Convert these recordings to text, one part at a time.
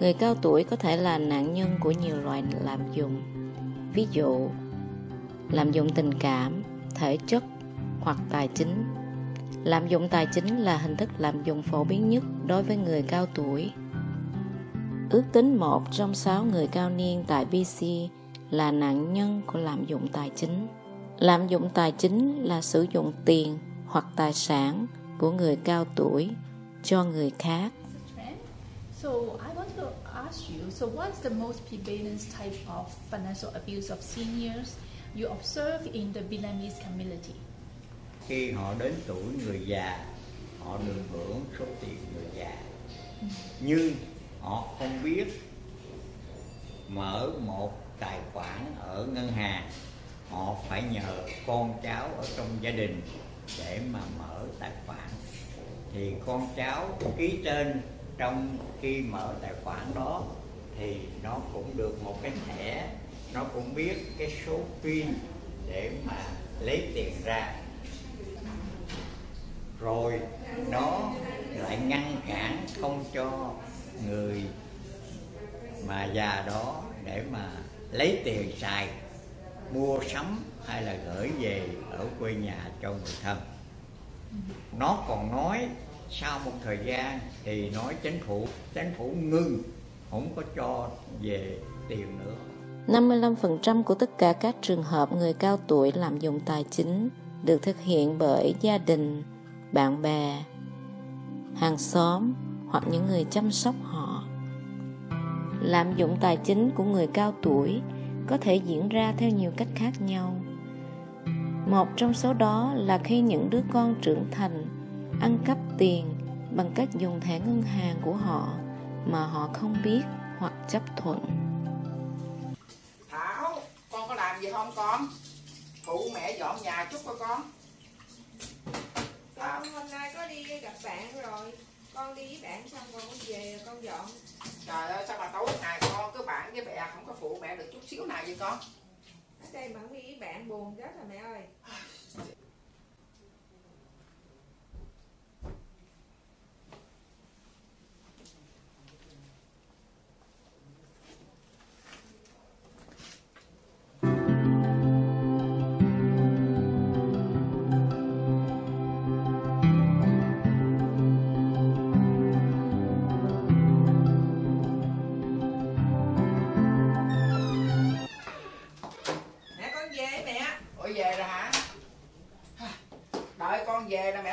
người cao tuổi có thể là nạn nhân của nhiều loại lạm dụng, ví dụ lạm dụng tình cảm, thể chất hoặc tài chính. Lạm dụng tài chính là hình thức lạm dụng phổ biến nhất đối với người cao tuổi. Ước tính một trong sáu người cao niên tại bc là nạn nhân của lạm dụng tài chính. Lạm dụng tài chính là sử dụng tiền hoặc tài sản của người cao tuổi cho người khác. So, I to ask you, so what's the most prevalent type of financial abuse of seniors you observe in the Vietnamese community? Khi họ đến tuổi người già, họ được hưởng số tiền người già. Nhưng họ không biết mở một tài khoản ở ngân hàng họ phải nhờ con cháu ở trong gia đình để mà mở tài khoản thì con cháu ký tên trong khi mở tài khoản đó thì nó cũng được một cái thẻ, nó cũng biết cái số pin để mà lấy tiền ra. Rồi nó lại ngăn cản không cho người mà già đó để mà lấy tiền xài, mua sắm hay là gửi về ở quê nhà cho người thân. Nó còn nói sau một thời gian thì nói chính phủ chính phủ ngưng không có cho về tiền nữa 55% của tất cả các trường hợp người cao tuổi lạm dụng tài chính được thực hiện bởi gia đình, bạn bè, hàng xóm hoặc những người chăm sóc họ. Lạm dụng tài chính của người cao tuổi có thể diễn ra theo nhiều cách khác nhau. Một trong số đó là khi những đứa con trưởng thành ăn cắp tiền bằng cách dùng thẻ ngân hàng của họ mà họ không biết hoặc chấp thuận. Thảo con có làm gì không con? Phụ mẹ dọn nhà chút coi con. Con hôm nay có đi gặp bạn rồi. Con đi với bạn xong con về rồi con dọn. Trời ơi sao mà tối ngày con cứ bạn với mẹ không có phụ mẹ được chút xíu nào vậy con? Ở đây bạn đi với bạn buồn chết rồi mẹ ơi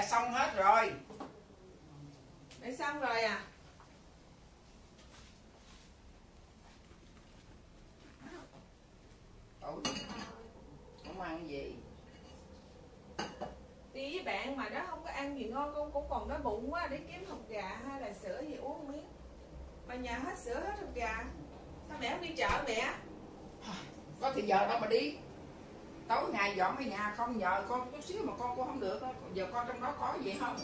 xong hết rồi. Mẹ xong rồi à? Tối không ăn gì? Đi với bạn mà đó không có ăn gì ngon con cũng còn đói bụng quá để kiếm hột gà hay là sữa gì uống miếng mà nhà hết sữa hết hột gà. Sao mẹ không đi chợ mẹ? Có thì giờ đâu mà đi tối ngày dọn cái nhà không nhờ con chút xíu mà con cũng không được. Á. giờ con trong đó có gì không?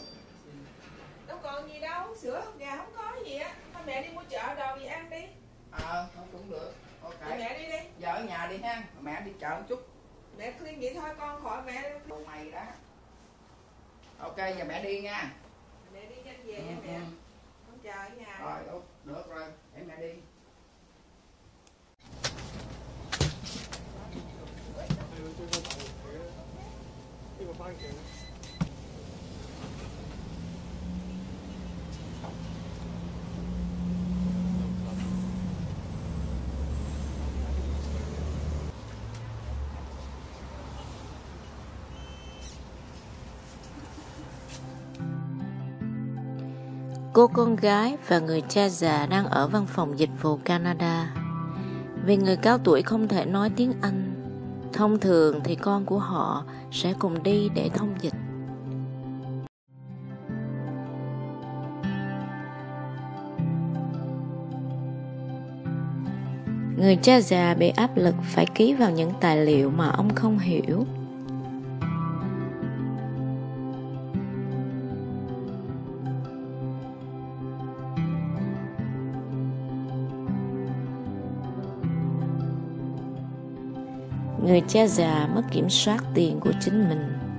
Đâu còn gì đâu sữa gà không có gì á. Thôi mẹ đi mua chợ đồ gì ăn đi. Ờ không cũng được. Ok. Vậy mẹ đi đi. Giờ ở nhà đi ha. Mẹ đi chợ một chút. Mẹ khuyên vậy thôi con khỏi mẹ đồ mày đó. Ok giờ mẹ đi nha. Mẹ đi nhanh về Ừ, mẹ. ừ. con chờ ở nhà. Rồi được rồi. Để mẹ đi Cô con gái và người cha già đang ở văn phòng dịch vụ Canada. Vì người cao tuổi không thể nói tiếng Anh, thông thường thì con của họ sẽ cùng đi để thông dịch. Người cha già bị áp lực phải ký vào những tài liệu mà ông không hiểu. Người cha già mất kiểm soát tiền của chính mình.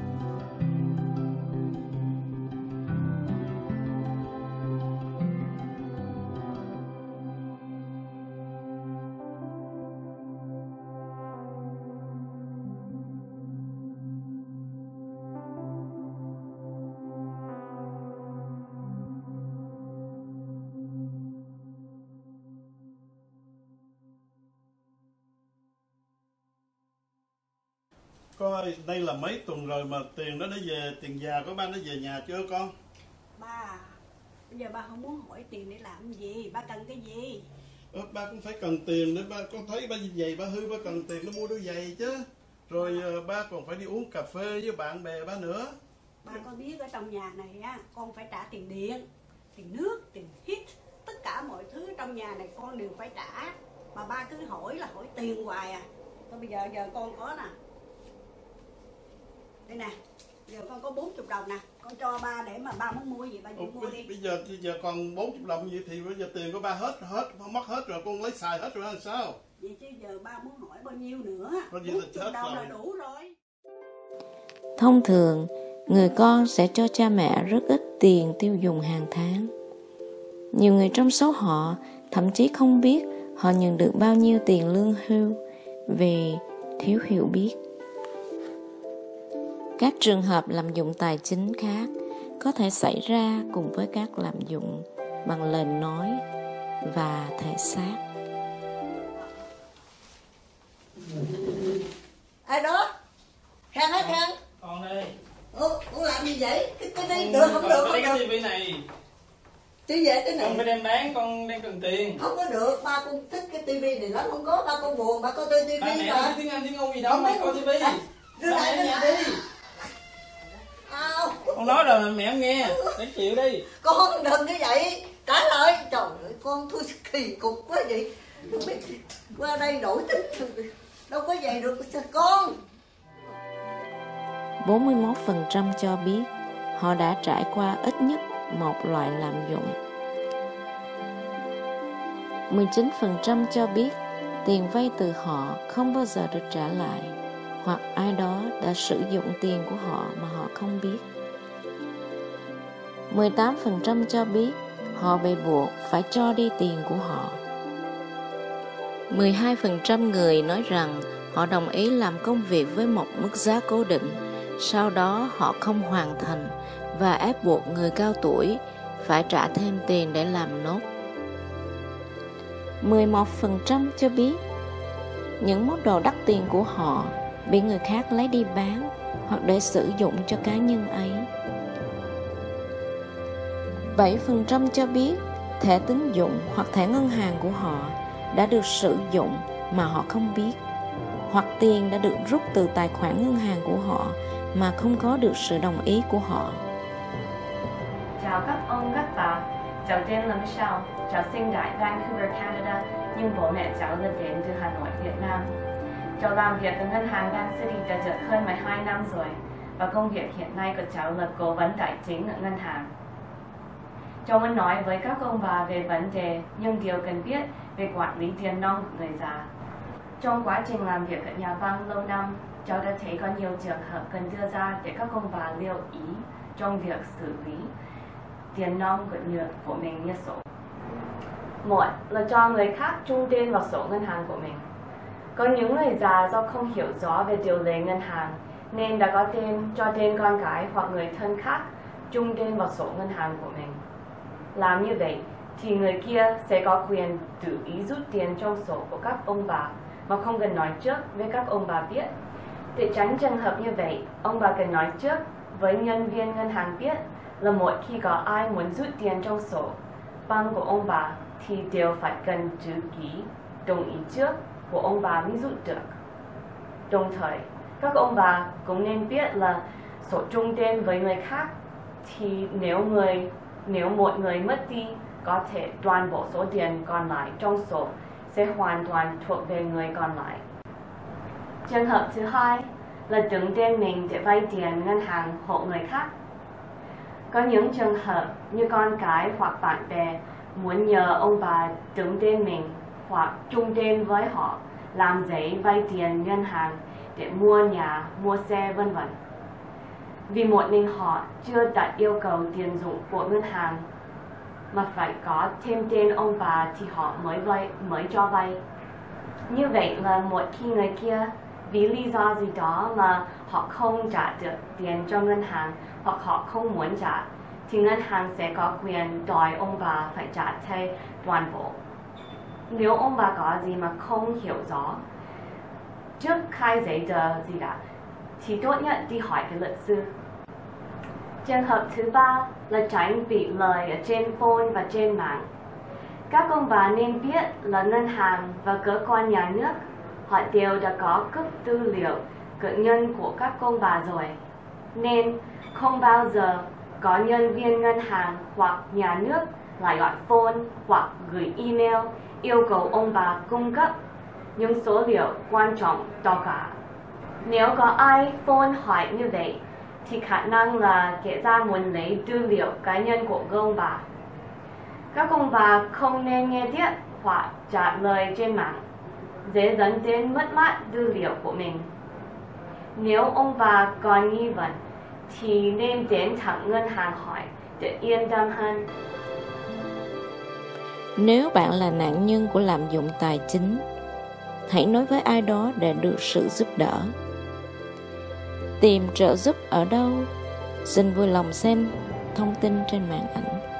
Coi đây là mấy tuần rồi mà tiền đó nó về tiền già của ba nó về nhà chưa con? Ba bây giờ ba không muốn hỏi tiền để làm gì ba cần cái gì? Ờ, ba cũng phải cần tiền để ba con thấy ba giày ba hư ba cần tiền để mua đôi giày chứ. Rồi ờ, ba còn phải đi uống cà phê với bạn bè ba nữa. Ba có biết ở trong nhà này á con phải trả tiền điện tiền nước tiền hít tất cả mọi thứ trong nhà này con đều phải trả. Mà ba cứ hỏi là hỏi tiền hoài à. Thôi bây giờ giờ con có nè đây nè giờ con có 40 đồng nè con cho ba để mà ba muốn mua gì ba Ủa, chịu mua đi. bây giờ bây giờ còn 40 đồng vậy thì bây giờ tiền của ba hết hết mất hết rồi con lấy xài hết rồi làm sao? Vậy chứ giờ ba muốn hỏi bao nhiêu nữa? 40 chết đồng là đủ rồi. Thông thường, người con sẽ cho cha mẹ rất ít tiền tiêu dùng hàng tháng. Nhiều người trong số họ thậm chí không biết họ nhận được bao nhiêu tiền lương hưu vì thiếu hiểu biết. Các trường hợp lạm dụng tài chính khác có thể xảy ra cùng với các lạm dụng bằng lời nói và thể xác. ai đó? Khang á khang? Con đây Ủa, con làm gì vậy? Cái cái con này được không được không cái tivi này. Chứ vậy cái con phải này đem bán con đang cần tiền. Không có được ba con thích cái tivi này lắm không có ba con buồn ba coi tôi ba tivi mẹ mà. nói tiếng anh tiếng âu gì đâu biết. coi tivi. Đưa lại mẹ đưa con nói rồi mẹ không nghe. Để chịu đi. Con đừng như vậy. Trả lời. Trời ơi con tôi kỳ cục quá vậy. Không biết qua đây đổi tính đâu có vậy được sao con. 41% cho biết họ đã trải qua ít nhất một loại lạm dụng. 19% cho biết tiền vay từ họ không bao giờ được trả lại hoặc ai đó đã sử dụng tiền của họ mà họ không biết. 18% cho biết họ bị buộc phải cho đi tiền của họ. 12% người nói rằng họ đồng ý làm công việc với một mức giá cố định, sau đó họ không hoàn thành và ép buộc người cao tuổi phải trả thêm tiền để làm nốt. 11% cho biết những món đồ đắt tiền của họ bị người khác lấy đi bán hoặc để sử dụng cho cá nhân ấy. 7% cho biết thẻ tín dụng hoặc thẻ ngân hàng của họ đã được sử dụng mà họ không biết hoặc tiền đã được rút từ tài khoản ngân hàng của họ mà không có được sự đồng ý của họ. Chào các ông các bà, chào tên là Michelle, chào sinh tại Vancouver, Canada, nhưng bố mẹ cháu là đến từ Hà Nội, Việt Nam. Cháu làm việc ở ngân hàng Grand City đã được hơn 12 năm rồi và công việc hiện nay của cháu là cố vấn tài chính ở ngân hàng. Cháu muốn nói với các ông bà về vấn đề những điều cần biết về quản lý tiền nong của người già. Trong quá trình làm việc ở nhà băng lâu năm, cháu đã thấy có nhiều trường hợp cần đưa ra để các ông bà lưu ý trong việc xử lý tiền nong của, nhựa của mình như sổ. Một là cho người khác chung tên vào sổ ngân hàng của mình. Có những người già do không hiểu rõ về điều lệ ngân hàng nên đã có tên cho tên con cái hoặc người thân khác chung tên vào sổ ngân hàng của mình. Làm như vậy thì người kia sẽ có quyền tự ý rút tiền trong sổ của các ông bà mà không cần nói trước với các ông bà biết. Để tránh trường hợp như vậy, ông bà cần nói trước với nhân viên ngân hàng biết là mỗi khi có ai muốn rút tiền trong sổ băng của ông bà thì đều phải cần chữ ký đồng ý trước của ông bà mới rút được. Đồng thời, các ông bà cũng nên biết là sổ chung tên với người khác thì nếu người nếu một người mất đi có thể toàn bộ số tiền còn lại trong sổ sẽ hoàn toàn thuộc về người còn lại. Trường hợp thứ hai là đứng tên mình để vay tiền ngân hàng hộ người khác. Có những trường hợp như con cái hoặc bạn bè muốn nhờ ông bà đứng tên mình hoặc chung tên với họ làm giấy vay tiền ngân hàng để mua nhà, mua xe vân vân. Vì một mình họ chưa đặt yêu cầu tiền dụng của ngân hàng mà phải có thêm tên ông bà thì họ mới vay mới cho vay. Như vậy là một khi người kia vì lý do gì đó mà họ không trả được tiền cho ngân hàng hoặc họ không muốn trả thì ngân hàng sẽ có quyền đòi ông bà phải trả thay toàn bộ. Nếu ông bà có gì mà không hiểu rõ trước khai giấy tờ gì đó thì tốt nhất đi hỏi cái luật sư. Trường hợp thứ ba là tránh bị lời ở trên phone và trên mạng. Các ông bà nên biết là ngân hàng và cơ quan nhà nước, họ đều đã có cấp tư liệu cự nhân của các công bà rồi. Nên không bao giờ có nhân viên ngân hàng hoặc nhà nước lại gọi phone hoặc gửi email yêu cầu ông bà cung cấp những số liệu quan trọng đó cả. Nếu có ai phôn hỏi như vậy, thì khả năng là kẻ ra muốn lấy tư liệu cá nhân của ông bà. Các ông bà không nên nghe tiếp hoặc trả lời trên mạng, dễ dẫn đến mất mát tư liệu của mình. Nếu ông bà còn nghi vấn, thì nên đến thẳng ngân hàng hỏi để yên tâm hơn. Nếu bạn là nạn nhân của lạm dụng tài chính, hãy nói với ai đó để được sự giúp đỡ. Tìm trợ giúp ở đâu? Xin vui lòng xem thông tin trên màn ảnh.